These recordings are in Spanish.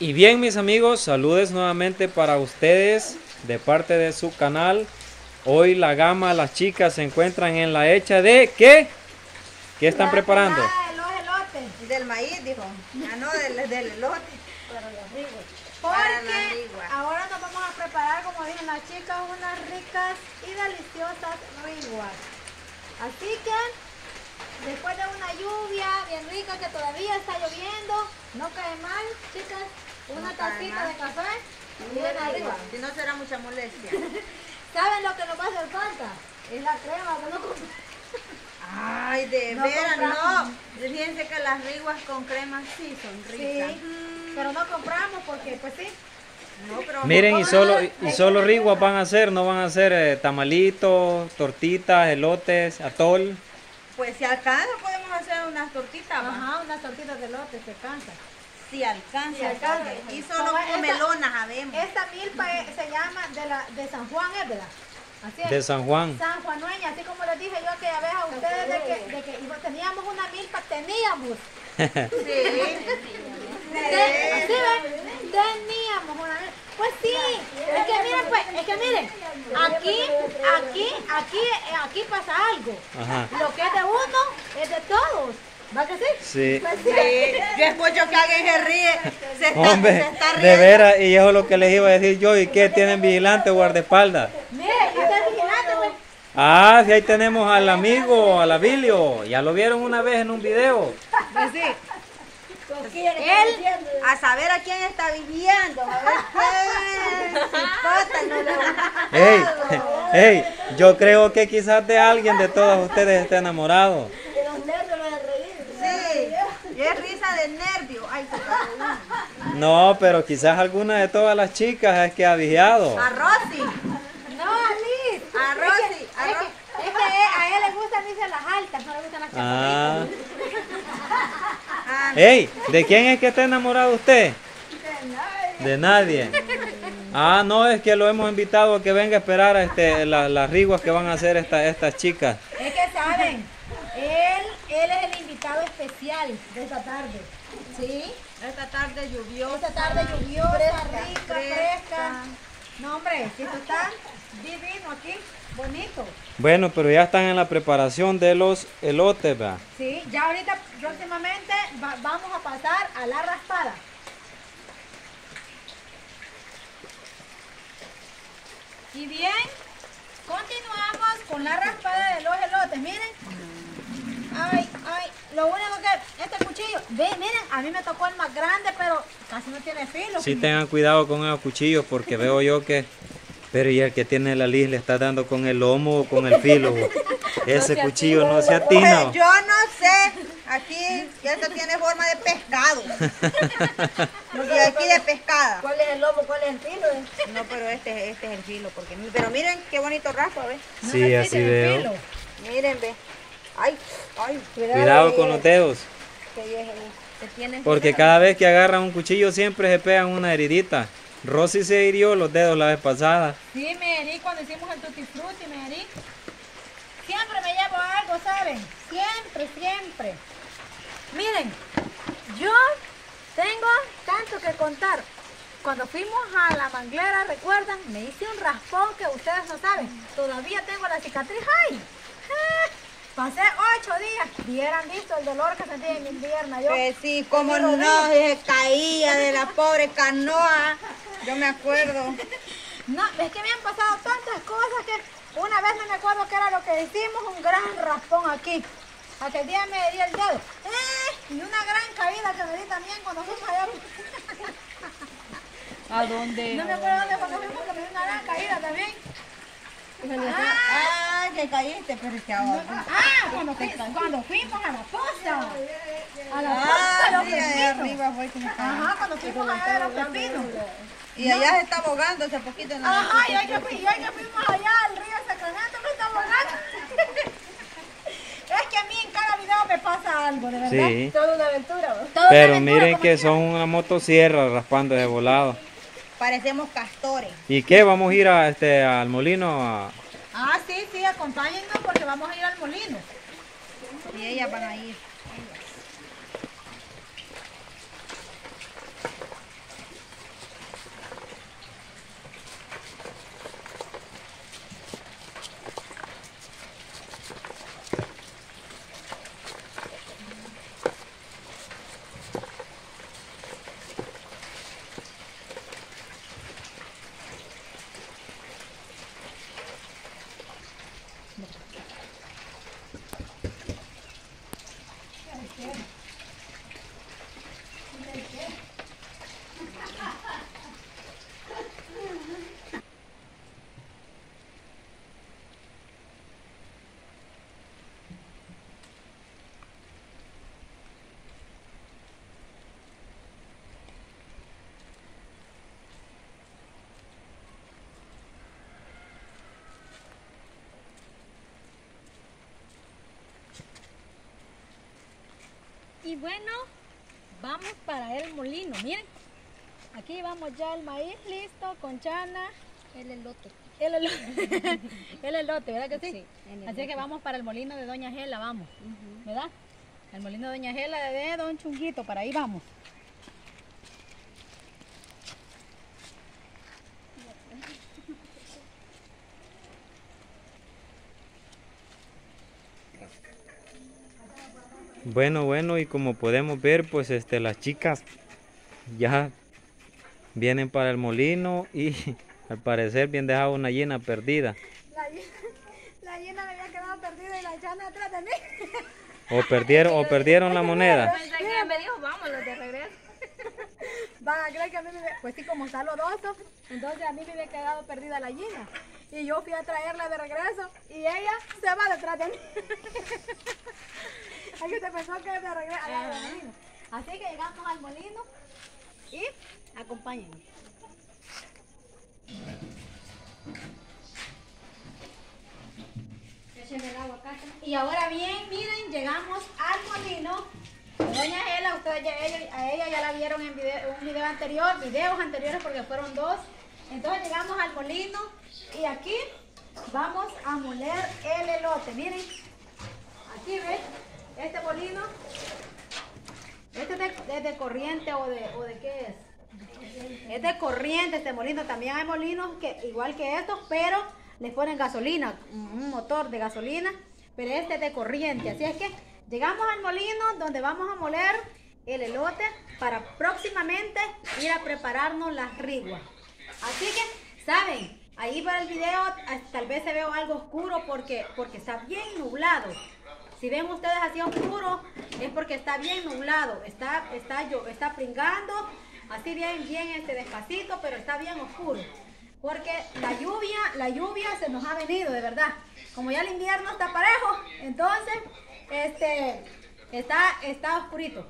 Y bien mis amigos, saludes nuevamente para ustedes de parte de su canal. Hoy la gama, las chicas se encuentran en la hecha de ¿qué? ¿Qué están La preparando? de los elotes. Del maíz, dijo. Ah, no, del, del elote. Para la Porque rigua. ahora nos vamos a preparar, como dijeron las chicas, unas ricas y deliciosas riguas. Así que, después de una lluvia bien rica que todavía está lloviendo, no cae mal, chicas, una tacita de café y Bien rigua. Si no será mucha molestia. ¿Saben lo que nos va a hacer falta? Es la crema que no. Ay, de No veras, no. Fíjense que las riguas con crema sí son ricas. Sí, pero no compramos porque, pues sí, No, pero Miren, y solo, y solo riguas van a hacer, no van a hacer eh, tamalitos, tortitas, elotes, atol. Pues si alcanza podemos hacer unas tortitas. va. ajá, unas tortitas de lote se cansa. Si alcanza. Si alcanza. Y solo comelonas habemos. Esta milpa se llama de, la, de San Juan, ¿es verdad? Así es. De San Juan. San Juanueña, así como les dije yo que a veces a ustedes de que, de que iba- teníamos una milpa, teníamos. Sí. Te- así ven, teníamos una milpa. Pues sí, es que miren, pues, es que miren, aquí, aquí, aquí, aquí pasa algo. Ajá. Lo que es de uno es de todos. ¿Va que sí? Sí. Pues sí. Sí. Yo escucho que alguien se ríe. Se está, Hombre, se está de riendo. veras, y eso es lo que les iba a decir yo. ¿Y qué tienen vigilante o guardaespaldas? Mire, yo estoy vigilante, pues. Ah, si ahí tenemos al amigo, al Abilio. Ya lo vieron una vez en un video. Pues sí. Él, A saber a quién está viviendo. A ver qué. Ey, ey, yo creo que quizás de alguien de todos ustedes esté enamorado. Y es risa de nervio. Ay, se. No, pero quizás alguna de todas las chicas es que ha vigiado. A Rosy. no, Liz. A Rosy. A Es Ro- que, es que a él le gustan, dice, las altas, no le gustan las Ah. Ah, Ey, ¿de quién es que está enamorado usted? De nadie. Ah, no, es que lo hemos invitado a que venga a esperar a este, la- las riguas que van a hacer esta- estas chicas. Es que saben, invitado especial de esta tarde. ¿Sí? esta tarde lluviosa. Esta tarde lluviosa, fresca, rica, fresca. fresca. No, hombre, si esto está divino aquí, bonito. Bueno, pero ya están en la preparación de los elotes, ¿verdad? Sí, ya ahorita próximamente va- vamos a pasar a la raspada. Y bien, continuamos con la raspada de los elotes. Miren. Ay, ay, lo único que este cuchillo, ve, miren, a mí me tocó el más grande, pero casi no tiene filo. Sí tengan cuidado con esos cuchillos porque veo yo que... Pero y el que tiene la lis le está dando con el lomo o con el filo. Ese cuchillo no se atina. Pues yo no sé. Aquí esto tiene forma de pescado. Y aquí de pescada. ¿Cuál es el lomo? ¿Cuál es el filo? No, pero este, este es el filo. Porque, pero miren qué bonito raspa, ¿ves? Sí, así veo. Miren, ve. Ay, ay. Cuidado con los dedos. Porque cada vez que agarran un cuchillo siempre se pegan una heridita. Rosy se hirió los dedos la vez pasada. Sí, me herí cuando hicimos el tutti frutti, me herí. Siempre me llevo algo, ¿saben? Siempre, siempre. Miren, yo tengo tanto que contar. Cuando fuimos a la manglera, ¿recuerdan? Me hice un raspón que ustedes no saben. Todavía tengo la cicatriz ahí. Pasé ocho días. Hubieran visto el dolor que sentí en mi pierna. Yo, Pues sí, como no, se caía de la pobre canoa. Yo me acuerdo. No, es que me han pasado tantas cosas que una vez no me acuerdo qué era lo que hicimos, un gran raspón aquí. Aquel día me di el dedo. ¡Eh! Y una gran caída que me di también cuando fuimos allá. ¿A dónde? No me acuerdo dónde cuando fuimos que me di una gran caída también. Ah, Ah, que caíste, pero es que ahora. ah, cuando, fui- cuando fuimos a la posta. A la posta Ah, de los sí, arriba fue que se cayó. Ajá, cuando fuimos allá de los pepinos. Y allá se está ahogando hace poquito. en la- Ajá, y hoy que, fui- y hoy que fuimos allá al río Sacramento me está volando. es que a mí en cada video me pasa algo, de verdad. Sí. Toda una aventura. Pero miren que son una motosierra raspando de volado. Parecemos castores. ¿Y qué? ¿Vamos a ir a, este, al molino? A... Ah, sí, sí, acompáñennos porque vamos a ir al molino. Y ellas van a ir. Y bueno, vamos para el molino. Miren, aquí vamos ya el maíz listo con chana. El elote. El elote, el elote ¿verdad que sí? Sí, Así que vamos para el molino de Doña Gela, vamos. ¿Verdad? El molino de Doña Gela de Don Chunguito, para ahí vamos. Bueno, bueno, y como podemos ver, pues este las chicas ya vienen para el molino y al parecer bien dejado una llena perdida. La, la llena me había quedado perdida y la chana atrás de mí. O perdieron, o perdieron la moneda. Me dijo, vámonos de regreso. Van a creer que a mí me... Pues sí, como está lodoso, entonces a mí me había quedado perdida la gallina. Y yo fui a traerla de regreso y ella se va detrás de mí. Ay, que se pensó que de regreso. allá de molino. Así que llegamos al molino y acompáñenme. Écheme el aguacate. Y ahora bien, miren, llegamos al molino. Doña Gela, ustedes ya, ella- a ella ya la vieron en video- un video anterior, videos anteriores porque fueron dos. Entonces llegamos al molino y aquí vamos a moler el elote. Miren, aquí ven, este molino, este es de, corriente o de, o de qué es. Es de corriente este molino. También hay molinos que igual que estos, pero les ponen gasolina, un motor de gasolina, pero este es de corriente. Así es que llegamos al molino donde vamos a moler el elote para próximamente ir a prepararnos las riguas. Así que, ¿saben? Ahí para el video ah, tal vez se veo algo oscuro porque, porque está bien nublado. Si ven ustedes así oscuro, es porque está bien nublado, está, está, está pringando, así bien, bien este despacito, pero está bien oscuro. Porque la lluvia, la lluvia se nos ha venido, de verdad. Como ya el invierno está parejo, entonces, este, está, está oscurito.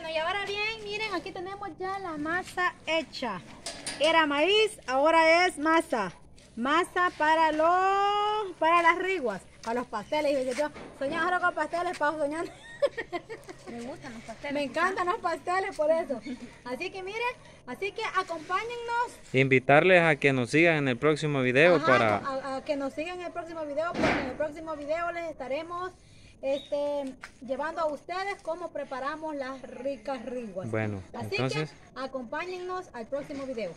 Bueno, y ahora bien, miren, aquí tenemos ya la masa hecha. Era maíz, ahora es masa. Masa para los para las riguas. a los pasteles. Y yo, soñar ahora con pasteles, paso soñando. Me gustan los pasteles. Me encantan los pasteles por eso. Así que miren, así que acompáñennos Invitarles a que nos sigan en el próximo video Ajá, para... a, a que nos sigan en el próximo video, porque en el próximo video les estaremos este, llevando a ustedes cómo preparamos las ricas riguas. Bueno, Así entonces... que acompáñennos al próximo video.